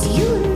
it's you